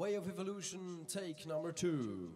Way of Evolution, take number two.